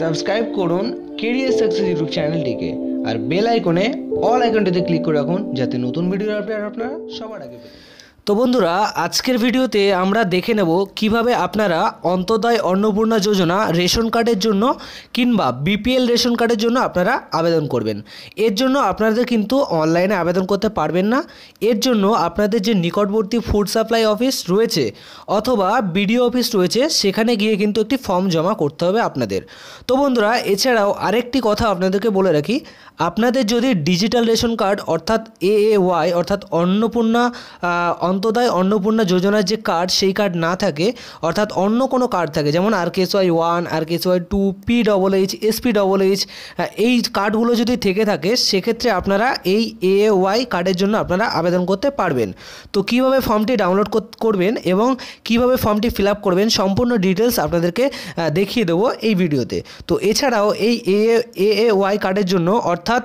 Subscribe করুন career success YouTube চ্যানেলটিকে আর বেল আইকনে অল আইকনটিতে ক্লিক করে রাখুন, যাতে নতুন ভিডিওর আপডেট আপনারা সবার আগে পেতে তো বন্ধুরা, আজকের ভিডিওতে আমরা দেখে নেব কীভাবে আপনারা অন্তোদয় অন্নপূর্ণা যোজনা রেশন কার্ডের জন্য কিংবা বিপিএল রেশন কার্ডের জন্য আপনারা আবেদন করবেন। এর জন্য আপনাদের কিন্তু অনলাইনে আবেদন করতে পারবেন না। এর জন্য আপনাদের যে নিকটবর্তী ফুড সাপ্লাই অফিস রয়েছে অথবা বিডিও অফিস রয়েছে, সেখানে গিয়ে কিন্তু একটি ফর্ম জমা করতে হবে আপনাদের। তো বন্ধুরা, এছাড়াও আরেকটি কথা আপনাদেরকে বলে রাখি, আপনাদের যদি ডিজিটাল রেশন কার্ড অর্থাৎ এ ওয়াই অর্থাৎ অন্নপূর্ণা অন্তোদয় অন্নপূর্ণা যোজনার যে কার্ড, সেই কার্ড না থাকে, অর্থাৎ অন্য কোনো কার্ড থাকে, যেমন R K S Y one R K S Y two P double H S P double H এই কার্ডগুলো যদি থেকে থাকে, সেক্ষেত্রে আপনারা এই এ ওয়াই কার্ডের জন্য আপনারা আবেদন করতে পারবেন। তো কীভাবে ফর্মটি ডাউনলোড করবেন এবং কীভাবে ফর্মটি ফিল আপ করবেন, সম্পূর্ণ ডিটেলস আপনাদেরকে দেখিয়ে দেবো এই ভিডিওতে। তো এছাড়াও এই এ এ ওয়াই কার্ডের জন্য, অর্থাৎ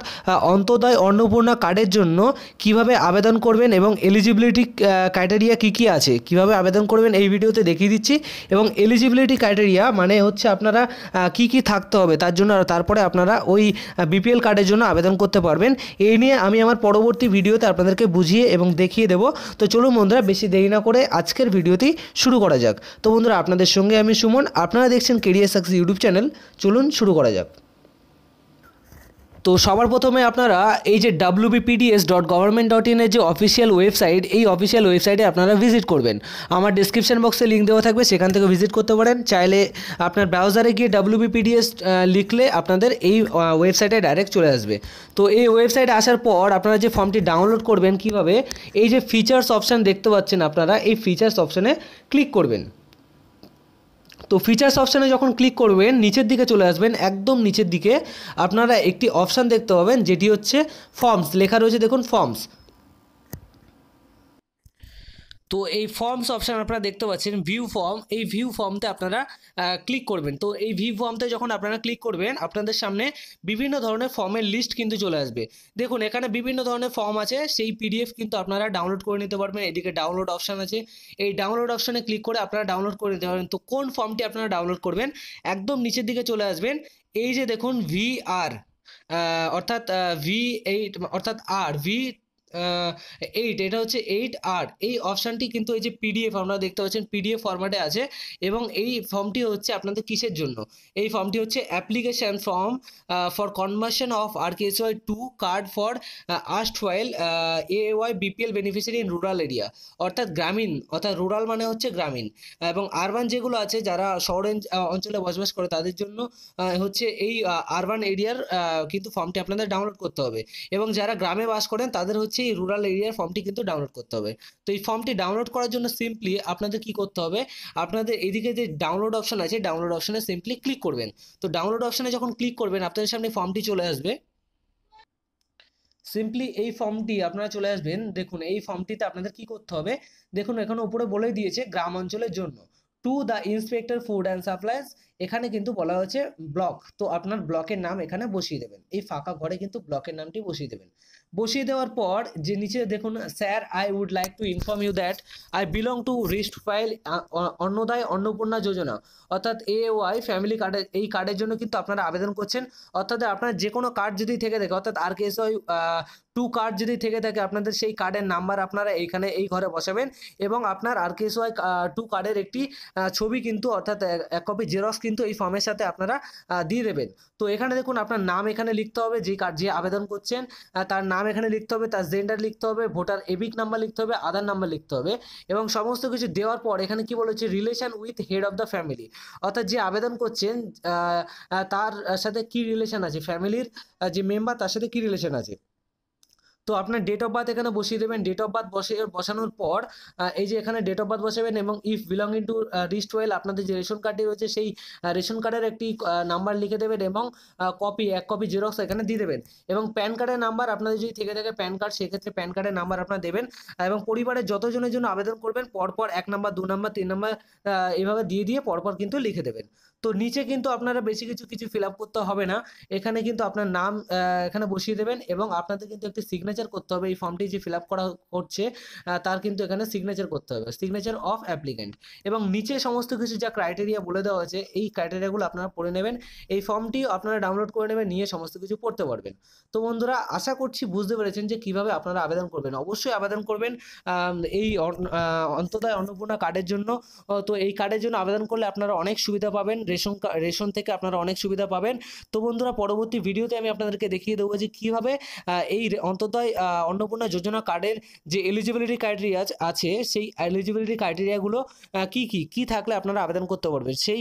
অন্তোদয় অন্নপূর্ণা কার্ডের জন্য কীভাবে আবেদন করবেন এবং এলিজিবিলিটি ক্রাইটেরিয়া কী কী আছে? কীভাবে আবেদন করবেন এই ভিডিওতে দেখিয়ে দিচ্ছি। এবং এলিজিবিলিটি ক্রাইটেরিয়া মানে হচ্ছে আপনারা কি কি থাকতে হবে তার জন্য তারপরে আপনারা ওই বিপিএল কার্ডের জন্য আবেদন করতে পারবেন। এই নিয়ে আমি আমার পরবর্তী ভিডিওতে আপনাদেরকে বুঝিয়ে এবং দেখিয়ে দেবো। তো চলুন বন্ধুরা, বেশি দেরি না করে আজকের ভিডিওতেই শুরু করা যাক। তো বন্ধুরা, আপনাদের সঙ্গে আমি সুমন। আপনারা দেখছেন কেরিয়ার সাকসেস ইউটিউব চ্যানেল চলুন শুরু করা যাক। তো সবার প্রথমে আপনারা এই যে ডাব্লিউবিপিডিএস ডট গভর্নমেন্ট ডট ইনের যে অফিসিয়াল ওয়েবসাইট এই অফিসিয়াল ওয়েবসাইটে আপনারা ভিজিট করবেন। আমার ডিসক্রিপশন বক্সে লিঙ্ক দেওয়া থাকবে, সেখান থেকে ভিজিট করতে পারেন। চাইলে আপনার ব্রাউজারে গিয়ে ডাব্লিউবিপিডিএস লিখলে আপনাদের এই ওয়েবসাইটে ডাইরেক্ট চলে আসবে। তো এই ওয়েবসাইটে আসার পর আপনারা যে ফর্মটি ডাউনলোড করবেন কীভাবে, এই যে ফিচার্স অপশান দেখতে পাচ্ছেন আপনারা, এই ফিচার্স অপশানে ক্লিক করবেন। তো ফিচার্স অপশানে যখন ক্লিক করবেন, নিচের দিকে চলে আসবেন, একদম নিচের দিকে, আপনারা একটি অপশান দেখতে পাবেন, যেটি হচ্ছে ফর্মস লেখা রয়েছে দেখুন ফর্মস তো এই ফর্মস অপশান আপনারা দেখতে পাচ্ছেন ভিউ ফর্ম এই ভিউ ফর্মতে আপনারা ক্লিক করবেন। তো এই ভিউ ফর্মতে যখন আপনারা ক্লিক করবেন, আপনাদের সামনে বিভিন্ন ধরনের ফর্মের লিস্ট কিন্তু চলে আসবে। দেখুন, এখানে বিভিন্ন ধরনের ফর্ম আছে, সেই পিডিএফ কিন্তু আপনারা ডাউনলোড করে নিতে পারবেন। এদিকে ডাউনলোড অপশান আছে। এই ডাউনলোড অপশানে ক্লিক করে আপনারা ডাউনলোড করে নিতে পারবেন। তো কোন ফর্মটি আপনারা ডাউনলোড করবেন? একদম নিচের দিকে চলে আসবেন। এই যে দেখুন ভি আর অর্থাৎ ভি এইট অর্থাৎ আর ভি এইট এটা হচ্ছে এইট আর, এই অপশানটি কিন্তু এই যে পিডিএফ আপনারা দেখতে পাচ্ছেন পিডিএফ ফরম্যাটে আছে এবং এই ফর্মটি হচ্ছে আপনাদের কিসের জন্য? এই ফর্মটি হচ্ছে application form for conversion of R K S Y two card for asked while A Y BPL beneficiary in rural area অর্থাৎ গ্রামীণ, অর্থাৎ রুরাল মানে হচ্ছে গ্রামীণ। এবং আরবান যেগুলো আছে, যারা শহর অঞ্চলে বসবাস করে, তাদের জন্য হচ্ছে এই আরবান এরিয়ার কিন্তু ফর্মটি আপনাদের ডাউনলোড করতে হবে। এবং যারা গ্রামে বাস করেন, তাদের হচ্ছে এই রুরাল এরিয়ার ফর্মটি কিন্তু ডাউনলোড করতে হবে। তো এই ফর্মটি ডাউনলোড করার জন্য সিম্পলি আপনাদের কি করতে হবে? আপনাদের এদিকে যে ডাউনলোড অপশন আছে ডাউনলোড অপশনে সিম্পলি ক্লিক করবেন। তো ডাউনলোড অপশনে যখন ক্লিক করবেন, আপনাদের সামনে ফর্মটি চলে আসবে। সিম্পলি এই ফর্মটি আপনারা চলে আসবেন। দেখুন, এই ফর্মটিতে আপনাদের কি করতে হবে? দেখুন, এখানে উপরে বলে দিয়েছে গ্রাম অঞ্চলের জন্য। To the inspector food and supplies এখানে কিন্তু বলা হয়েছে ব্লক তো আপনার ব্লকের নাম এখানে বসিয়ে দেবেন। এই ফাঁকা ঘরে কিন্তু ব্লকের নামটি বসিয়ে দেবেন। বসিয়ে দেওয়ার পর যে নিচে দেখুন, sir I would like to inform you that I belong to wrist ফাইল অন্নদায় অন্নপূর্ণা যোজনা। অর্থাৎ এ ওয়াই ফ্যামিলি কার্ডের এই কার্ডের জন্য কিন্তু আপনারা আবেদন করছেন। অর্থাৎ আপনার যে কোনো কার্ড যদি থেকে থাকে, অর্থাৎ R K S Y two card যদি থেকে থাকে, আপনাদের সেই কার্ডের নাম্বার আপনারা এইখানে, এই ঘরে বসাবেন এবং আপনার আর কেস ওয়াই টু কার্ডের একটি ছবি কিন্তু, অর্থাৎ এক- এক কপি জেরক্স কিন্তু এই ফর্মের সাথে আপনারা দিয়ে দেবেন। তো এখানে দেখুন, আপনার নাম এখানে লিখতে হবে, যে কার্ড যে আবেদন করছেন তার নাম এখানে লিখতে হবে, তার জেন্ডার লিখতে হবে ভোটার এবিক নাম্বার লিখতে হবে আধার নাম্বার লিখতে হবে এবং সমস্ত কিছু দেওয়ার পর এখানে কি বলেছে relation with head of the family অর্থাৎ যে আবেদন করছেন তার সাথে কি রিলেশন আছে? ফ্যামিলির যে মেম্বার তার সাথে কি রিলেশন আছে? তো আপনার ডেট অফ বার্থ এখানে বসিয়ে দেবেন। ডেট অফ বার্থ বসে বসানোর পর এই যে এখানে ডেট অফ বার্থ বসাবেন এবং ইফ বিলঙ্গিং টু রিস্ট ওয়েল আপনাদের যে রেশন কার্ডটি রয়েছে, সেই রেশন কার্ডের একটি নাম্বার লিখে দেবেন এবং কপি এক কপি জেরক্স এখানে দিয়ে দেবেন। এবং প্যান কার্ডের নাম্বার আপনাদের যদি থেকে থাকে প্যান কার্ড সেক্ষেত্রে প্যান কার্ডের নাম্বার আপনারা দেবেন। এবং পরিবারের যতজনের জন্য আবেদন করবেন, পরপর এক নাম্বার দু নাম্বার তিন নাম্বার এভাবে দিয়ে দিয়ে পরপর কিন্তু লিখে দেবেন। তো নিচে কিন্তু আপনারা বেশি কিছু কিছু ফিল আপ করতে হবে না। এখানে কিন্তু আপনার নাম এখানে বসিয়ে দেবেন এবং আপনাদের কিন্তু একটি সিগনেচার সিগনেচার করতে হবে, এই ফর্মটি যে ফিল আপ করা করছে তার কিন্তু এখানে সিগনেচার করতে হবে। সিগনেচার অফ অ্যাপ্লিক্যান্ট এবং নিচে সমস্ত কিছু যা ক্রাইটেরিয়া বলে দেওয়া হয়েছে এই ক্রাইটেরিয়াগুলো আপনারা পড়ে নেবেন। এই ফর্মটি আপনারা ডাউনলোড করে নেবেন, নিয়ে সমস্ত কিছু পড়তে পারবেন। তো বন্ধুরা, আশা করছি বুঝতে পেরেছেন যে কীভাবে আপনারা আবেদন করবেন। অবশ্যই আবেদন করবেন এই অন্তদয় অন্নপূর্ণা কার্ডের জন্য। তো এই কার্ডের জন্য আবেদন করলে আপনারা অনেক সুবিধা পাবেন, রেশন রেশন থেকে আপনারা অনেক সুবিধা পাবেন। তো বন্ধুরা, পরবর্তী ভিডিওতে আমি আপনাদেরকে দেখিয়ে দেবো যে কীভাবে এই অন্তদয় অন্নপূর্ণা যোজনা কার্ডের যে এলিজিবিলিটি ক্রাইটেরিয়া আছে সেই এলিজিবিলিটি ক্রাইটেরিয়াগুলো কি কি কি থাকলে আপনারা আবেদন করতে পারবেন? সেই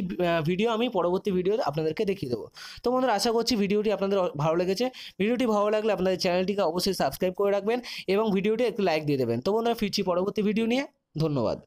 ভিডিও আমি পরবর্তী ভিডিও আপনাদেরকে দেখিয়ে দেবো। তো বন্ধুরা, আশা করছি ভিডিওটি আপনাদের ভালো লেগেছে। ভিডিওটি ভালো লাগলে আপনাদের চ্যানেলটিকে অবশ্যই সাবস্ক্রাইব করে রাখবেন এবং ভিডিওটি একটু লাইক দিয়ে দেবেন। তো বন্ধুরা, ফিরছি পরবর্তী ভিডিও নিয়ে। ধন্যবাদ।